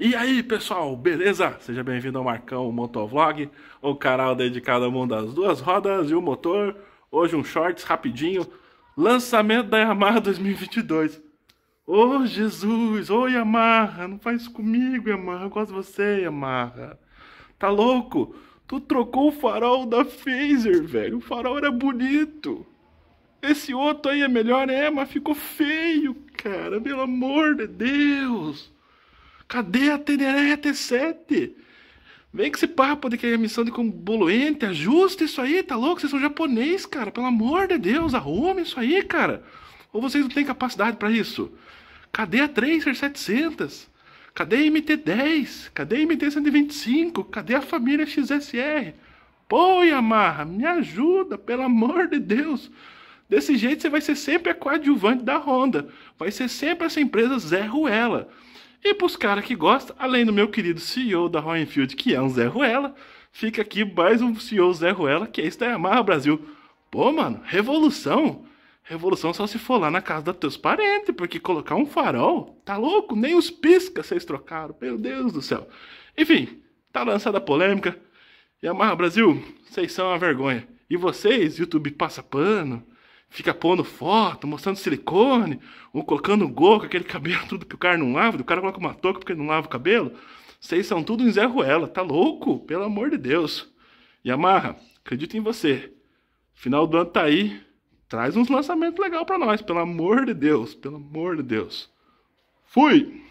E aí, pessoal, beleza? Seja bem-vindo ao Marcão Motovlog, o canal dedicado ao mundo das duas rodas e o motor. Hoje um shorts rapidinho, lançamento da Yamaha 2022. Ô oh, Jesus, ô oh, Yamaha, não faz isso comigo, Yamaha, eu gosto de você, Yamaha. Tá louco? Tu trocou o farol da Phaser, velho, o farol era bonito. Esse outro aí é melhor, é, mas ficou feio, cara, pelo amor de Deus. Cadê a Teneré T7? Vem com esse papo de que é emissão de combuluente, ajusta isso aí, tá louco? Vocês são japonês, cara, pelo amor de Deus, arrume isso aí, cara. Ou vocês não têm capacidade para isso? Cadê a Tracer 700? Cadê a MT-10? Cadê a MT-125? Cadê a família XSR? Pô, Yamaha, me ajuda, pelo amor de Deus. Desse jeito você vai ser sempre a coadjuvante da Honda. Vai ser sempre essa empresa Zé Ruela. E para os caras que gostam, além do meu querido CEO da Royal que é um Zé Ruela, fica aqui mais um CEO Zé Ruela, que é esse da Yamaha Brasil. Pô, mano, revolução? Revolução só se for lá na casa dos teus parentes, porque colocar um farol, tá louco? Nem os piscas vocês trocaram, meu Deus do céu. Enfim, tá lançada a polêmica. Yamaha Brasil, vocês são uma vergonha. E vocês, YouTube passa pano, fica pondo foto, mostrando silicone, ou colocando gol aquele cabelo tudo que o cara não lava, o cara coloca uma touca porque não lava o cabelo. Vocês são tudo em Zé Ruela, tá louco? Pelo amor de Deus. Yamaha, acredito em você. Final do ano tá aí. Traz uns lançamentos legais para nós, pelo amor de Deus, pelo amor de Deus. Fui!